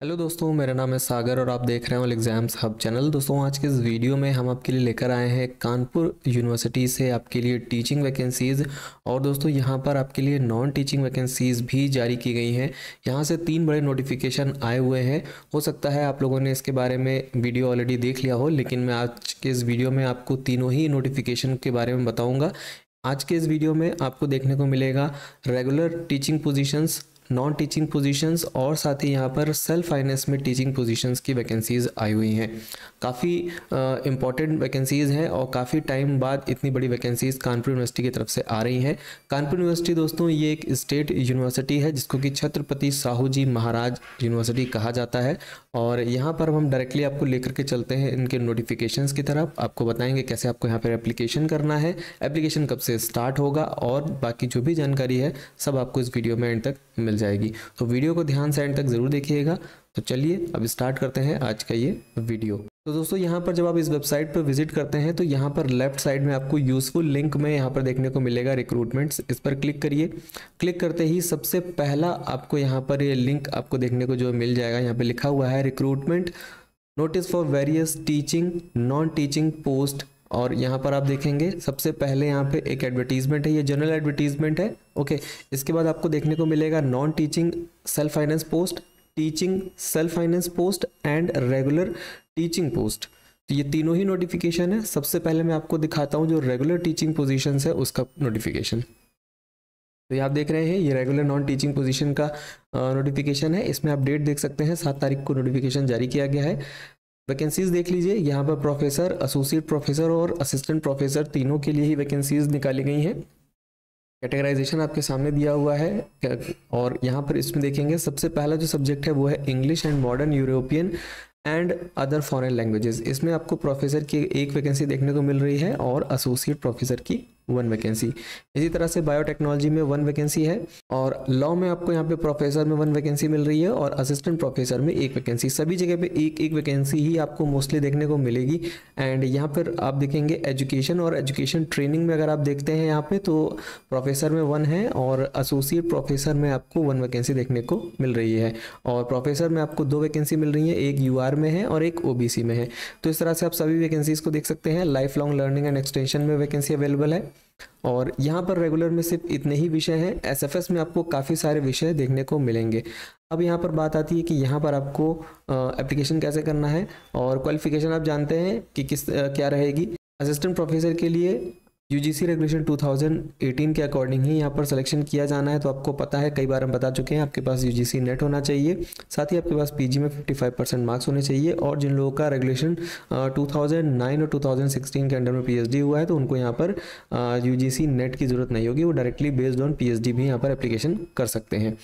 Hello दोस्तों, मेरा नाम है सागर और आप देख रहे हैं ऑल एग्ज़ाम्स हब चैनल दोस्तों, आज के इस वीडियो में हम आपके लिए लेकर आए हैं कानपुर यूनिवर्सिटी से आपके लिए टीचिंग वैकेंसीज़ और दोस्तों, यहाँ पर आपके लिए नॉन टीचिंग वैकेंसीज़ भी जारी की गई हैं। यहाँ से तीन बड़े नोटिफिकेशन आए हुए हैं। हो सकता है आप लोगों ने इसके बारे में वीडियो ऑलरेडी देख लिया हो, लेकिन मैं आज के इस वीडियो में आपको तीनों ही नोटिफिकेशन के बारे में बताऊँगा। आज के इस वीडियो में आपको देखने को मिलेगा regular teaching positions non teaching positions और साथ ही यहाँ पर सेल्फ फाइनेंस में टीचिंग पोजीशंस की वैकेंसीज़ आई हुई हैं। काफ़ी इंपॉर्टेंट वैकेंसीज़ हैं और काफ़ी टाइम बाद इतनी बड़ी वैकेंसीज़ कानपुर यूनिवर्सिटी की तरफ़ से आ रही हैं। कानपुर यूनिवर्सिटी दोस्तों, ये एक स्टेट यूनिवर्सिटी है जिसको कि छत्रपति साहू जी महाराज यूनिवर्सिटी कहा जाता है और यहाँ पर हम डायरेक्टली आपको लेकर के चलते हैं इनके नोटिफिकेशन की तरफ़। आपको बताएँगे कैसे आपको यहाँ पर एप्लीकेशन करना है एप्लीकेशन कब से स्टार्ट होगा और बाकी जो भी जानकारी है सब आपको इस वीडियो में एंड तक मिल जाएगी। तो वीडियो को ध्यान से एंड तक ज़रूर देखिएगा। तो चलिए अब स्टार्ट करते हैं आज का ये वीडियो। तो दोस्तों, यहाँ पर जब आप इस वेबसाइट पर विज़िट करते हैं तो यहाँ पर लेफ़्ट साइड में आपको यूज़फुल लिंक में यहाँ पर देखने को मिलेगा रिक्रूटमेंट्स। इस पर क्लिक करिए। क्लिक करते ही सबसे पहला आपको यहाँ पर ये यह लिंक आपको देखने को जो मिल जाएगा। यहाँ पर लिखा हुआ है recruitment notice for various teaching, non teaching post और यहाँ पर आप देखेंगे, सबसे पहले यहाँ पे एक एडवर्टीजमेंट है, ये जनरल एडवर्टीजमेंट है ओके इसके बाद आपको देखने को मिलेगा non teaching self finance post teaching self finance post and regular teaching post तो ये तीनों ही नोटिफिकेशन है। सबसे पहले मैं आपको दिखाता हूँ जो रेगुलर टीचिंग पोजिशन है, उसका नोटिफिकेशन तो ये आप देख रहे हैं, ये रेगुलर नॉन टीचिंग पोजीशन का नोटिफिकेशन है। इसमें आप डेट देख सकते हैं, सात तारीख को नोटिफिकेशन जारी किया गया है। वैकेंसीज देख लीजिए। यहाँ पर प्रोफेसर एसोसिएट प्रोफेसर और असिस्टेंट प्रोफेसर तीनों के लिए ही वैकेंसीज निकाली गई हैं। कैटेगराइजेशन आपके सामने दिया हुआ है। और यहाँ पर इसमें देखेंगे, सबसे पहला जो सब्जेक्ट है वो है English and modern European and other foreign languages इसमें आपको प्रोफेसर की एक वैकेंसी देखने को मिल रही है और एसोसिएट प्रोफेसर की वन वैकेंसी इसी तरह से बायोटेक्नोलॉजी में वन वैकेंसी है और लॉ में आपको यहाँ पे प्रोफेसर में वन वैकेंसी मिल रही है और असिस्टेंट प्रोफेसर में एक वैकेंसी सभी जगह पे एक एक वैकेंसी ही आपको मोस्टली देखने को मिलेगी. एंड यहाँ पर आप देखेंगे एजुकेशन और एजुकेशन ट्रेनिंग में अगर आप देखते हैं यहाँ पे तो प्रोफेसर में वन है और एसोसिएट प्रोफेसर में आपको वन वैकेंसी देखने को मिल रही है. और प्रोफेसर में आपको दो वैकेंसी मिल रही है, एक यूआर में है और एक ओबीसी में है. तो इस तरह से आप सभी वैकेंसीज को देख सकते हैं. Life long learning and extension में वैकेंसी अवेलेबल है. और यहाँ पर रेगुलर में सिर्फ़ इतने ही विषय हैं। एसएफएस में आपको काफ़ी सारे विषय देखने को मिलेंगे। अब यहाँ पर बात आती है कि यहाँ पर आपको एप्लीकेशन कैसे करना है और क्वालिफिकेशन आप जानते हैं कि किस आ, क्या रहेगी। असिस्टेंट प्रोफेसर के लिए यूजीसी रेगुलेशन 2018 के अकॉर्डिंग ही यहाँ पर सिलेक्शन किया जाना है तो आपको पता है, कई बार हम बता चुके हैं, आपके पास यूजीसी नेट होना चाहिए। साथ ही आपके पास पीजी में 55 परसेंट मार्क्स होने चाहिए, और जिन लोगों का रेगुलेशन 2009 और 2016 के अंडर में पीएचडी हुआ है तो उनको यहाँ पर यूजीसी नेट की ज़रूरत नहीं होगी, वो डायरेक्टली बेस्ड ऑन पीएचडी भी यहाँ पर एप्लीकेशन कर सकते हैं।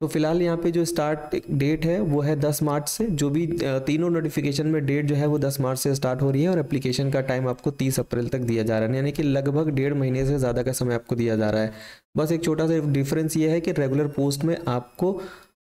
तो फ़िलहाल यहाँ पे जो स्टार्ट डेट है, वो है 10 मार्च से। जो भी तीनों नोटिफिकेशन में डेट जो है, वो 10 मार्च से स्टार्ट हो रही है और एप्लीकेशन का टाइम आपको 30 अप्रैल तक दिया जा रहा है। यानी कि लगभग डेढ़ महीने से ज़्यादा का समय आपको दिया जा रहा है। बस एक छोटा सा डिफरेंस ये है कि रेगुलर पोस्ट में आपको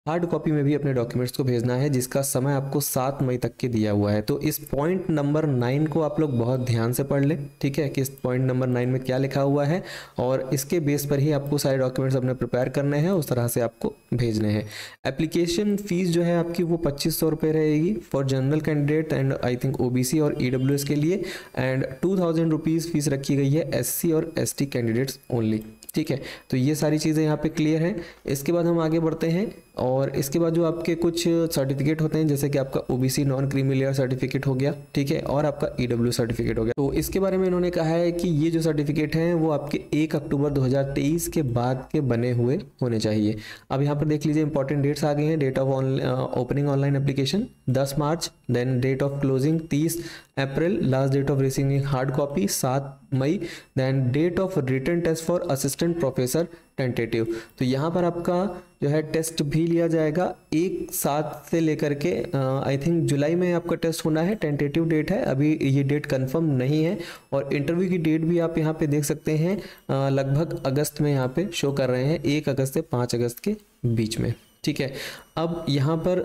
हार्ड कॉपी में भी अपने डॉक्यूमेंट्स को भेजना है, जिसका समय आपको सात मई तक के दिया हुआ है। तो इस पॉइंट नंबर नाइन को आप लोग बहुत ध्यान से पढ़ लें, ठीक है? कि इस पॉइंट नंबर नाइन में क्या लिखा हुआ है, और इसके बेस पर ही आपको सारे डॉक्यूमेंट्स अपने प्रिपेयर करने हैं, उस तरह से आपको भेजने हैं। एप्लीकेशन फ़ीस जो है आपकी, वो पच्चीस सौ रुपये रहेगी for general candidate and I think OBC और ईडब्ल्यूएस के लिए and two thousand rupees fees रखी गई है एससी और एसटी कैंडिडेट्स ओनली ठीक है? तो ये सारी चीज़ें यहाँ पे क्लियर हैं। इसके बाद हम आगे बढ़ते हैं। और इसके बाद जो आपके कुछ सर्टिफिकेट होते हैं, जैसे कि आपका OBC non creamy layer certificate हो गया, ठीक है, और आपका ईडब्ल्यू e सर्टिफिकेट हो गया। तो इसके बारे में इन्होंने कहा है कि ये जो सर्टिफिकेट हैं, वो आपके एक अक्टूबर 2023 के बाद के बने हुए होने चाहिए। अब यहाँ पर देख लीजिए इंपॉर्टेंट डेट्स आ गए हैं। Date of opening online application दस मार्च देन डेट ऑफ़ क्लोजिंग तीस अप्रैल last date of receiving hard copy सात मई then date of written test for assistant professor tentative तो यहाँ पर आपका जो है टेस्ट भी लिया जाएगा। एक साथ से लेकर के आई थिंक जुलाई में आपका टेस्ट होना है। टेंटेटिव डेट है। अभी ये डेट कंफर्म नहीं है। और इंटरव्यू की डेट भी आप यहाँ पे देख सकते हैं। लगभग अगस्त में यहाँ पे शो कर रहे हैं। एक अगस्त से पाँच अगस्त के बीच में। ठीक है? अब यहाँ पर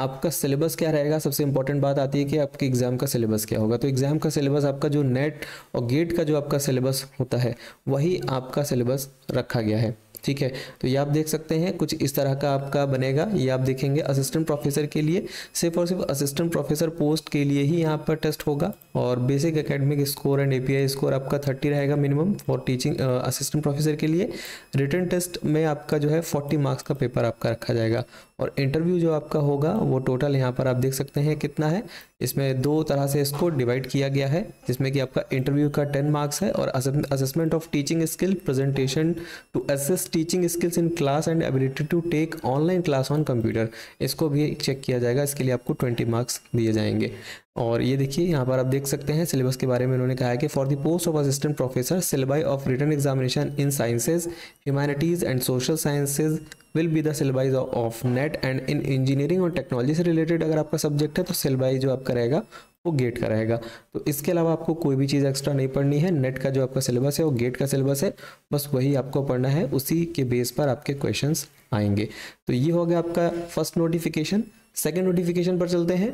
आपका सिलेबस क्या रहेगा? सबसे इंपॉर्टेंट बात आती है कि आपके एग्ज़ाम का सिलेबस क्या होगा? तो एग्ज़ाम का सिलेबस आपका जो नेट और गेट का जो आपका सिलेबस होता है, वही आपका सिलेबस रखा गया है। ठीक है? तो ये आप देख सकते हैं, कुछ इस तरह का आपका बनेगा। ये आप देखेंगे असिस्टेंट प्रोफेसर के लिए। सिर्फ़ और सिर्फ़ असिस्टेंट प्रोफेसर पोस्ट के लिए ही यहाँ पर टेस्ट होगा। और basic academic score and API score आपका थर्टी रहेगा minimum for teaching assistant professor के लिए। रिटर्न टेस्ट में आपका जो है फोर्टी मार्क्स का पेपर आपका रखा जाएगा। और इंटरव्यू जो आपका होगा, वो टोटल यहाँ पर आप देख सकते हैं कितना है? इसमें दो तरह से इसको डिवाइड किया गया है, जिसमें कि आपका इंटरव्यू का टेन मार्क्स है और assessment of teaching skill presentation to assess teaching skills in class and ability to take online class on computer इसको भी चेक किया जाएगा, इसके लिए आपको ट्वेंटी मार्क्स दिए जाएँगे। और ये देखिए, यहाँ पर आप देख सकते हैं सिलेबस के बारे में उन्होंने कहा है कि for the post of assistant professor syllabi of written examination in sciences humanities and social sciences will be the syllabi of NET and in engineering और टेक्नोलॉजी से रिलेटेड अगर आपका सब्जेक्ट है तो सिलेबाई जो आपका रहेगा, वो गेट का रहेगा। तो इसके अलावा आपको कोई भी चीज़ एक्स्ट्रा नहीं पढ़नी है। नेट का जो आपका सिलेबस है, वो गेट का सिलेबस है। बस वही आपको पढ़ना है, उसी के बेस पर आपके क्वेश्चन आएँगे। तो ये हो गया आपका फ़र्स्ट नोटिफिकेशन सेकेंड नोटिफिकेशन पर चलते हैं।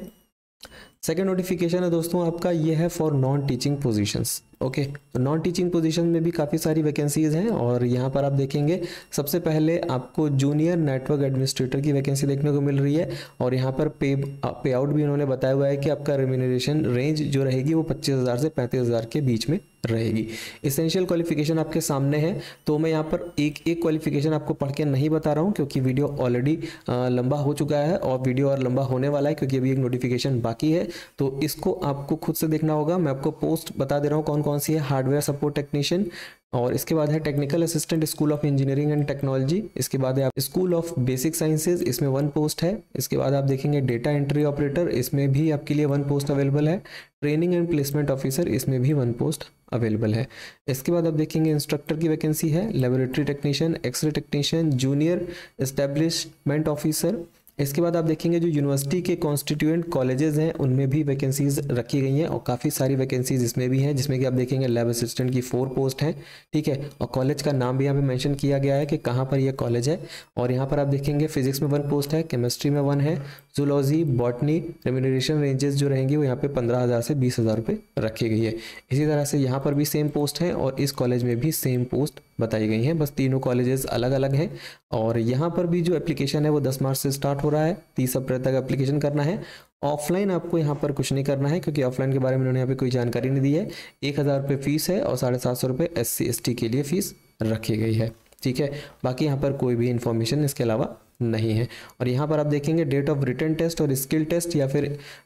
सेकेंड नोटिफिकेशन है दोस्तों आपका ये है for non teaching positions okay non teaching position में भी काफ़ी सारी वैकेंसीज हैं और यहाँ पर आप देखेंगे, सबसे पहले आपको जूनियर नेटवर्क एडमिनिस्ट्रेटर की वैकेंसी देखने को मिल रही है और यहाँ पर पे पे आउट भी इन्होंने बताया हुआ है कि आपका रेम्यूनरेशन रेंज जो रहेगी वो पच्चीस हज़ार से पैंतीस हज़ार के बीच में रहेगी। इसेंशियल क्वालिफिकेशन आपके सामने है तो मैं यहाँ पर एक एक क्वालिफिकेशन आपको पढ़ के नहीं बता रहा हूँ क्योंकि वीडियो ऑलरेडी लंबा हो चुका है और वीडियो और लंबा होने वाला है क्योंकि अभी एक नोटिफिकेशन बाकी है तो इसको आपको खुद से देखना होगा। मैं आपको पोस्ट बता दे रहा हूँ कौन कौन सी है? हार्डवेयर सपोर्ट टेक्नीशियन और इसके बाद है technical assistant school of engineering and technology इसके बाद है आप स्कूल ऑफ़ बेसिक साइंसेज इसमें वन पोस्ट है। इसके बाद आप देखेंगे डेटा एंट्री ऑपरेटर इसमें भी आपके लिए वन पोस्ट अवेलेबल है। ट्रेनिंग एंड प्लेसमेंट ऑफिसर इसमें भी वन पोस्ट अवेलेबल है। इसके बाद आप देखेंगे इंस्ट्रक्टर की वैकेंसी है। Laboratory technician X-ray technician junior establishment officer इसके बाद आप देखेंगे जो यूनिवर्सिटी के कॉन्स्टिट्यूएंट कॉलेजेस हैं, उनमें भी वैकेंसीज रखी गई हैं और काफ़ी सारी वैकेंसीज इसमें भी हैं, जिसमें कि आप देखेंगे लैब असिस्टेंट की फोर पोस्ट हैं, ठीक है? और कॉलेज का नाम भी यहाँ पे मेंशन किया गया है कि कहाँ पर यह कॉलेज है। और यहाँ पर आप देखेंगे फिजिक्स में वन पोस्ट है केमिस्ट्री में वन है जूलॉजी बॉटनी रेम्यूनरेशन रेंजेस जो रहेंगी वो यहाँ पे पंद्रह हज़ार से बीस हज़ार रुपये रखी गई है। इसी तरह से यहाँ पर भी सेम पोस्ट है और इस कॉलेज में भी सेम पोस्ट बताई गई हैं। बस तीनों कॉलेजेस अलग अलग हैं और यहाँ पर भी जो एप्लीकेशन है वो दस मार्च से स्टार्ट हो रहा है। तीस अप्रैल तक एप्लीकेशन करना है। ऑफलाइन आपको यहाँ पर कुछ नहीं करना है क्योंकि ऑफलाइन के बारे में उन्होंने यहाँ पे कोई जानकारी नहीं दी है। एक हज़ार रुपये फ़ीस है और साढ़े सात सौ रुपये एस सी एस टी के लिए फ़ीस रखी गई है। ठीक है? बाकी यहाँ पर कोई भी इन्फॉर्मेशन इसके अलावा नहीं है। और यहाँ पर आप देखेंगे डेट ऑफ़ रिटर्न टेस्ट और स्किल टेस्ट या फिर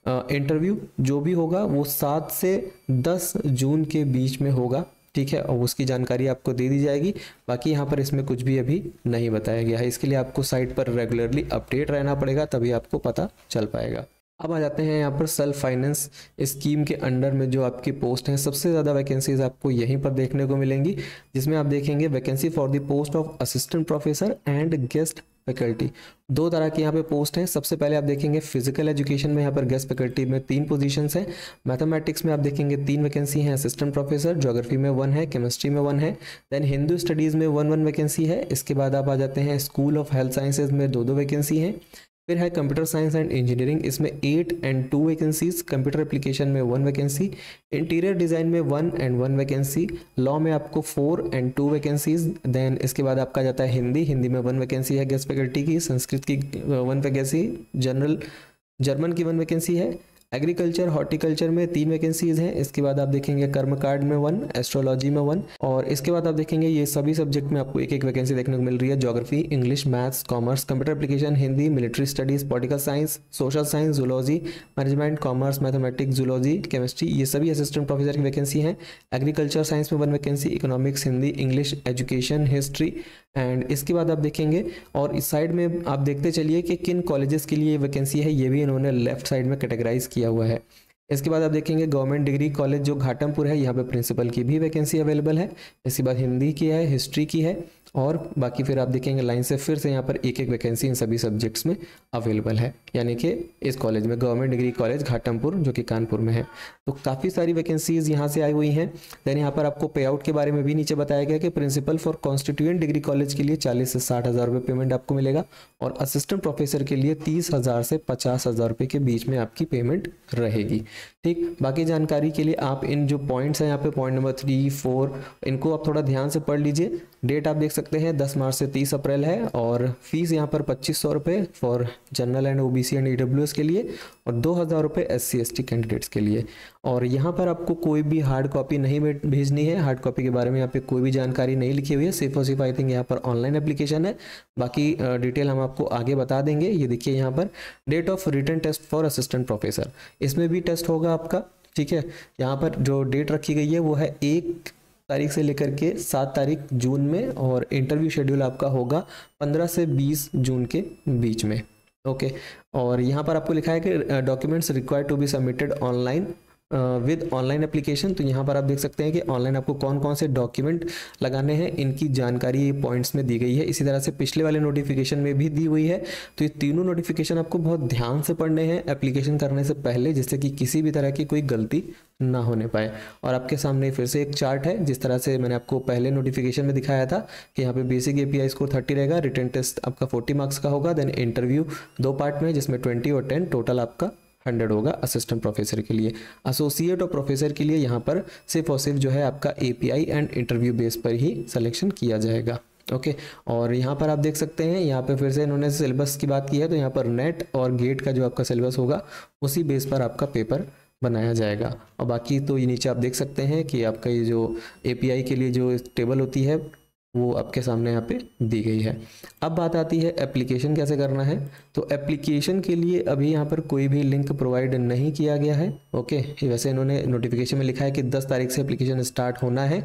इंटरव्यू जो भी होगा वो सात से दस जून के बीच में होगा। ठीक है, और उसकी जानकारी आपको दे दी जाएगी। बाकी यहाँ पर इसमें कुछ भी अभी नहीं बताया गया है। इसके लिए आपको साइट पर रेगुलरली अपडेट रहना पड़ेगा, तभी आपको पता चल पाएगा। अब आ जाते हैं यहाँ पर सेल्फ फाइनेंस स्कीम के अंडर में जो आपकी पोस्ट हैं। सबसे ज़्यादा वैकेंसीज आपको यहीं पर देखने को मिलेंगी, जिसमें आप देखेंगे vacancy for the post of assistant professor and guest faculty दो तरह की यहाँ पे पोस्ट है। सबसे पहले आप देखेंगे फ़िज़िकल एजुकेशन में यहाँ पर गेस्ट फैकल्टी में तीन पोजीशंस है। मैथमेटिक्स में आप देखेंगे तीन वैकेंसी है। असिस्टेंट प्रोफेसर ज्योग्राफी में वन है केमिस्ट्री में वन है। देन हिंदू स्टडीज़ में वन वन वैकेंसी है। इसके बाद आप आ जाते हैं स्कूल ऑफ़ हेल्थ साइंसेज में दो दो वैकेंसी हैं। फिर है कंप्यूटर साइंस एंड इंजीनियरिंग इसमें eight and two vacancies computer application में वन वैकेंसी इंटीरियर डिज़ाइन में one and one vacancy law में आपको four and two vacancies then इसके बाद आपका जाता है हिंदी हिंदी में वन वैकेंसी है गेस्ट फैकल्टी की, संस्कृत की वन वैकेंसी जनरल जर्मन की वन वैकेंसी है एग्रीकल्चर, हॉर्टिकल्चर में तीन वैकेंसीज हैं। इसके बाद आप देखेंगे कर्म कार्ड में वन एस्ट्रोलॉजी में वन और इसके बाद आप देखेंगे ये सभी सब्जेक्ट में आपको एक एक वैकेंसी देखने को मिल रही है। Geography English maths commerce computer application Hindi military studies political science social science zoology management commerce mathematics zoology chemistry ये सभी असिस्टेंट प्रोफेसर की वैकेंसी हैं। एग्रीकल्चर साइंस में one vacancy economics Hindi English education history and इसके बाद आप देखेंगे, और इस साइड में आप देखते चलिए कि किन कॉलेजेस के लिए वैकेंसी है। ये भी इन्होंने लेफ़्ट साइड में कैटेगराइज किया हुआ है। इसके बाद आप देखेंगे गवर्नमेंट डिग्री कॉलेज जो घाटमपुर है, यहाँ पे प्रिंसिपल की भी वैकेंसी अवेलेबल है। इसके बाद हिंदी की है, हिस्ट्री की है और बाकी फिर आप देखेंगे लाइन से फिर से यहाँ पर एक एक वैकेंसी इन सभी सब्जेक्ट्स में अवेलेबल है। यानी कि इस कॉलेज में गवर्नमेंट डिग्री कॉलेज घाटमपुर जो कि कानपुर में है। तो काफ़ी सारी वैकेंसीज यहाँ से आई हुई हैं। देन यहाँ पर आपको पे आउट के बारे में भी नीचे बताया गया कि principal for constituent degree college के लिए चालीस से साठ हज़ार रुपये पेमेंट आपको मिलेगा और असिस्टेंट प्रोफेसर के लिए तीस हज़ार से पचास हज़ार रुपये के बीच में आपकी पेमेंट रहेगी। ठीक, बाकी जानकारी के लिए आप इन जो पॉइंट्स हैं, यहाँ पे पॉइंट नंबर थ्री फोर इनको आप थोड़ा ध्यान से पढ़ लीजिए। डेट आप देख सकते हैं, दस मार्च से तीस अप्रैल है और फ़ीस यहाँ पर पच्चीस सौ रुपये for general and OBC and EWS के लिए और दो हज़ार रुपये S C S T candidates के लिए। और यहाँ पर आपको कोई भी हार्ड कॉपी नहीं भेजनी है। हार्ड कॉपी के बारे में यहाँ पे कोई भी जानकारी नहीं लिखी हुई है। सिर्फ़ और सिर्फ़ आई थिंक यहाँ पर ऑनलाइन एप्लीकेशन है। बाकी डिटेल हम आपको आगे बता देंगे। ये देखिए यहाँ पर date of written test for assistant professor इसमें भी टेस्ट होगा आपका, ठीक है? यहाँ पर जो डेट रखी गई है, वो है एक तारीख से लेकर के सात तारीख जून में और इंटरव्यू शेड्यूल आपका होगा पंद्रह से बीस जून के बीच में, ओके? और यहाँ पर आपको लिखा है कि documents required to be submitted online with online application तो यहाँ पर आप देख सकते हैं कि ऑनलाइन आपको कौन कौन से डॉक्यूमेंट लगाने हैं, इनकी जानकारी पॉइंट्स में दी गई है। इसी तरह से पिछले वाले नोटिफिकेशन में भी दी हुई है। तो ये तीनों नोटिफिकेशन आपको बहुत ध्यान से पढ़ने हैं एप्लीकेशन करने से पहले, जिससे कि किसी भी तरह की कोई गलती ना होने पाए। और आपके सामने फिर से एक चार्ट है, जिस तरह से मैंने आपको पहले नोटिफिकेशन में दिखाया था कि यहाँ पे बेसिक एपीआई स्कोर थर्टी रहेगा रिटर्न टेस्ट आपका फोर्टी मार्क्स का होगा देन इंटरव्यू दो पार्ट में, जिसमें ट्वेंटी और टेन टोटल आपका हंड्रेड होगा असिस्टेंट प्रोफेसर के लिए। एसोसिएट और प्रोफेसर के लिए यहाँ पर सिर्फ़ और सिर्फ़ जो है आपका एपीआई एंड इंटरव्यू बेस पर ही सिलेक्शन किया जाएगा। ओके और यहाँ पर आप देख सकते हैं, यहाँ पे फिर से इन्होंने सिलेबस की बात की है तो यहाँ पर नेट और गेट का जो आपका सिलेबस होगा, उसी बेस पर आपका पेपर बनाया जाएगा। और बाकी तो ये नीचे आप देख सकते हैं कि आपका ये जो एपीआई के लिए जो टेबल होती है वो आपके सामने यहाँ पे दी गई है। अब बात आती है एप्लीकेशन कैसे करना है? तो एप्लीकेशन के लिए अभी यहाँ पर कोई भी लिंक प्रोवाइड नहीं किया गया है ओके वैसे इन्होंने नोटिफिकेशन में लिखा है कि 10 तारीख से एप्लीकेशन स्टार्ट होना है।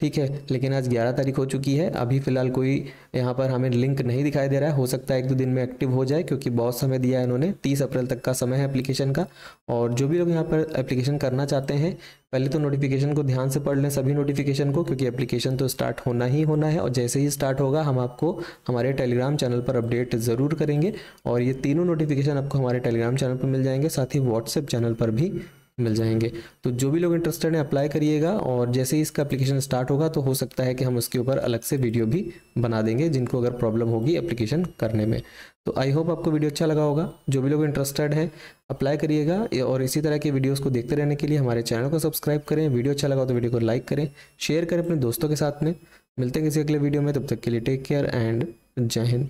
ठीक है, लेकिन आज 11 तारीख हो चुकी है। अभी फ़िलहाल कोई यहाँ पर हमें लिंक नहीं दिखाई दे रहा है। हो सकता है एक दो दिन में एक्टिव हो जाए, क्योंकि बहुत समय दिया है इन्होंने। 30 अप्रैल तक का समय है एप्लीकेशन का। और जो भी लोग यहाँ पर एप्लीकेशन करना चाहते हैं, पहले तो नोटिफिकेशन को ध्यान से पढ़ लें सभी नोटिफिकेशन को, क्योंकि एप्लीकेशन तो स्टार्ट होना ही होना है। और जैसे ही स्टार्ट होगा, हम आपको हमारे टेलीग्राम चैनल पर अपडेट ज़रूर करेंगे। और ये तीनों नोटिफिकेशन आपको हमारे टेलीग्राम चैनल पर मिल जाएँगे। साथ ही व्हाट्सएप चैनल पर भी मिल जाएँगे। तो जो भी लोग इंटरेस्टेड हैं अप्लाई करिएगा और जैसे ही इसका एप्लीकेशन स्टार्ट होगा तो हो सकता है कि हम उसके ऊपर अलग से वीडियो भी बना देंगे, जिनको अगर प्रॉब्लम होगी एप्लीकेशन करने में। तो आई होप आपको वीडियो अच्छा लगा होगा। जो भी लोग इंटरेस्टेड है अप्लाई करिएगा और इसी तरह के वीडियोज़ को देखते रहने के लिए हमारे चैनल को सब्सक्राइब करें। वीडियो अच्छा लगा तो वीडियो को लाइक करें शेयर करें अपने दोस्तों के साथ में। मिलते हैं किसी अगले वीडियो में, तब तक के लिए टेक केयर एंड जय हिंद।